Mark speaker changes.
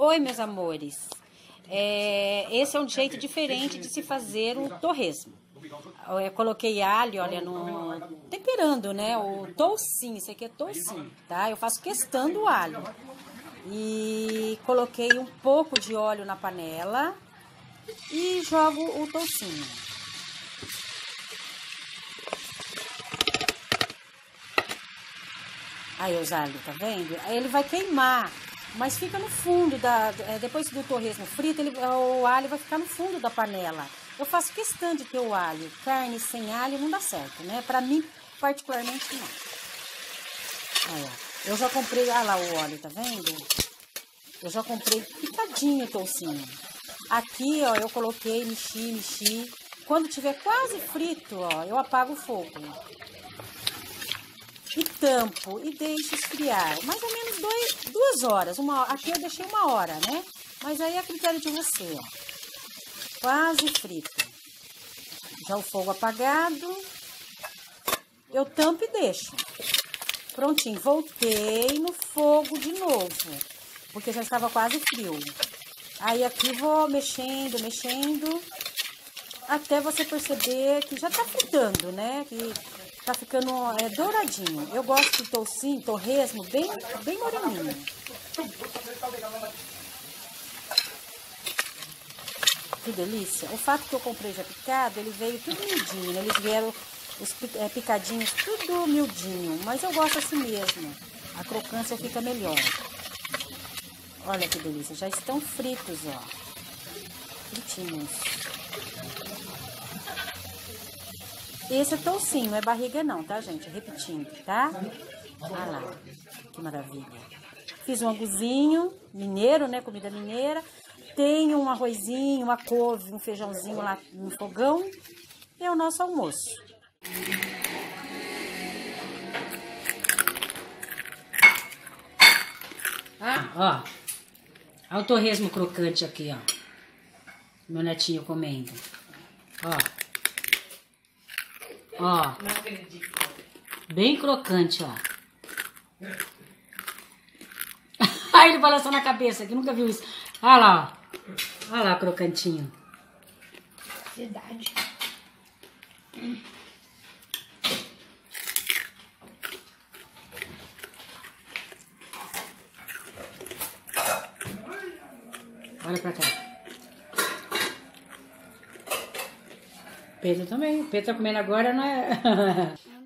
Speaker 1: Oi, meus amores. É, esse é um jeito diferente de se fazer o torresmo. Eu coloquei alho, olha, no temperando, né? O toucinho, isso aqui é toucinho, tá? Eu faço questão do alho. E coloquei um pouco de óleo na panela e jogo o toucinho. Aí os alhos, tá vendo? Aí ele vai queimar. Mas fica no fundo da. É, depois do torresmo frito, ele, o alho vai ficar no fundo da panela. Eu faço questão de ter o alho. Carne sem alho não dá certo, né? Pra mim, particularmente, não. Ó. Eu já comprei. Olha lá o óleo, tá vendo? Eu já comprei picadinho o toucinho. Aqui, ó, eu coloquei, mexi, mexi. Quando tiver quase frito, ó, eu apago o fogo e tampo e deixo esfriar mais ou menos dois, duas horas. Uma, aqui eu deixei uma hora, né? Mas aí é a critério de você, ó. Quase frito. Já o fogo apagado. Eu tampo e deixo. Prontinho, voltei no fogo de novo, porque já estava quase frio. Aí aqui vou mexendo, mexendo, até você perceber que já tá fritando, né? Que Tá ficando é, douradinho. Eu gosto de toucinho, torresmo, bem, bem moreninho. Que delícia. O fato que eu comprei já picado, ele veio tudo miudinho. Né? Eles vieram os é, picadinhos tudo miudinho. Mas eu gosto assim mesmo. A crocância fica melhor. Olha que delícia. Já estão fritos, ó. Fritinhos. Esse é toucinho, não é barriga não, tá, gente? Repetindo, tá? Olha lá, que maravilha. Fiz um anguzinho mineiro, né? Comida mineira. Tenho um arrozinho, uma couve, um feijãozinho lá no fogão. E é o nosso almoço. Ah, ó. Olha o torresmo crocante aqui, ó. Meu netinho comendo. Ó. Ó. Não acredito. Bem crocante, ó. Ai, ele balançou na cabeça, que nunca viu isso. Olha lá, ó. Olha lá, crocantinho.
Speaker 2: Verdade.
Speaker 1: Olha pra cá. Pedro também. Pedro tá comendo agora, não é?